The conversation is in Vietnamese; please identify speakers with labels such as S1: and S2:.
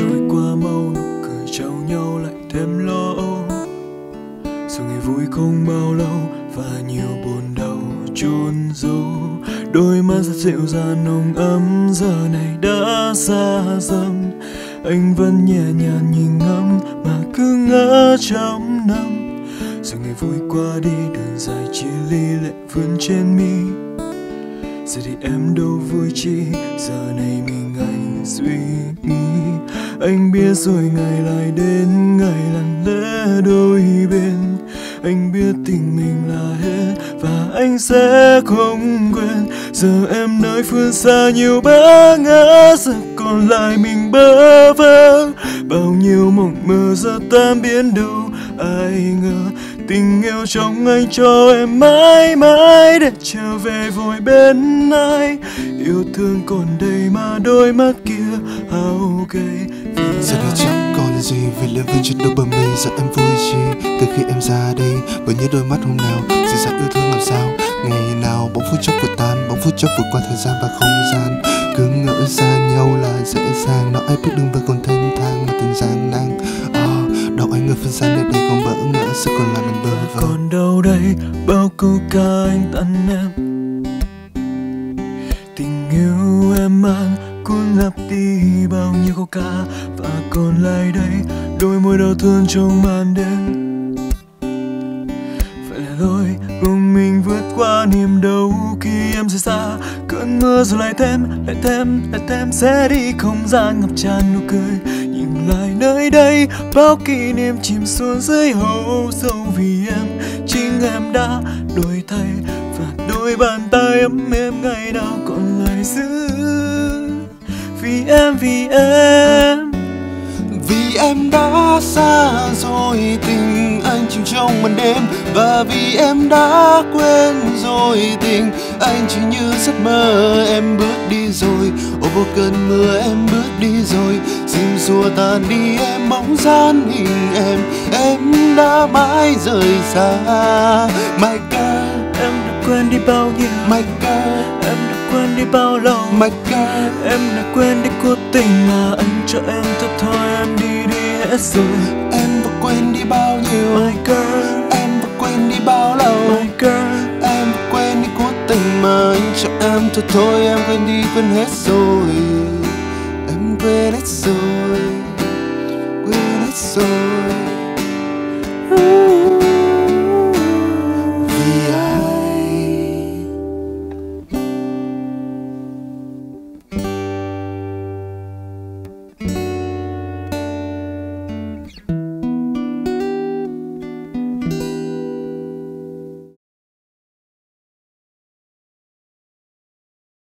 S1: trôi qua mau nụ cười trao nhau lại thêm lo âu. Rồi ngày vui không bao lâu và nhiều buồn đau chôn giấu, đôi mắt rất dịu dàng nồng ấm giờ này đã xa dần. Anh vẫn nhẹ nhàng nhìn ngắm mà cứ ngỡ trong năm rồi ngày vui qua đi, đường dài chia ly lệ vươn trên mi giờ thì em đâu vui chi? Giờ này mình anh suy nghĩ. Anh biết rồi, ngày lại đến, ngày lặng lẽ đôi bên. Anh biết tình mình là hết và anh sẽ không quên. Giờ em nơi phương xa nhiều bỡ ngỡ giờ còn lại mình bơ vơ. Bao nhiêu mộng mơ giờ tan biến đâu ai ngờ tình yêu trong anh cho em mãi mãi để trở về vội bên ai. Yêu thương còn đây mà đôi mắt kia hao gầy
S2: giờ đây chẳng còn gì vì lệ vương trên đôi bờ mây giờ em vui chi từ khi em ra đây. Với những đôi mắt hôm nào dịu dàng yêu thương làm sao? Ngày nào bóng phút chốc vừa tan bóng phút chốc vượt qua thời gian và không gian. Cứ ngỡ xa nhau là dễ dàng nói ai biết đường vẫn còn thân thang mà từng gian nan à, đâu anh người phân gian nơi đây còn bỡ ngỡ sự còn lại mình bơ vơ
S1: còn đâu đây, bao câu ca anh tặng em. Tình yêu em mang, cuốn lặp đi bao nhiêu câu ca. Và còn lại đây, đôi môi đau thương trong màn đêm. Phải là lối cùng mình vượt qua niềm đau khi em rời xa. Cơn mưa rồi lại thêm lại thêm lại thêm, sẽ đi không gian ngập tràn nụ cười nhìn lại nơi đây. Bao kỷ niệm chìm xuống dưới hố sâu vì em. Chính em đã đổi thay và đôi bàn tay ấm êm ngày nào còn lại giữ. Vì em vì em.
S2: Vì em đã xa rồi tình anh chìm trong màn đêm. Và vì em đã quên rồi tình anh chỉ như giấc mơ. Em bước đi rồi, ô vô cơn mưa em bước đi rồi xua tan đi em bóng dáng hình em Em đã mãi rời xa. My girl,
S1: em đã quên đi bao nhiêu.
S2: my girl,
S1: em đã quên đi bao lâu.
S2: my girl
S1: em đã quên đi cuộc tình mà anh cho em. Thật thôi em đi đi hết rồi.
S2: Em đã quên đi bao nhiêu.
S1: My girl
S2: Em đã quên đi bao lâu.
S1: My girl
S2: Em quên đi cuộc tình mà anh cho em. Thôi thôi em quên đi quên hết rồi. Em quên hết rồi Quên hết rồi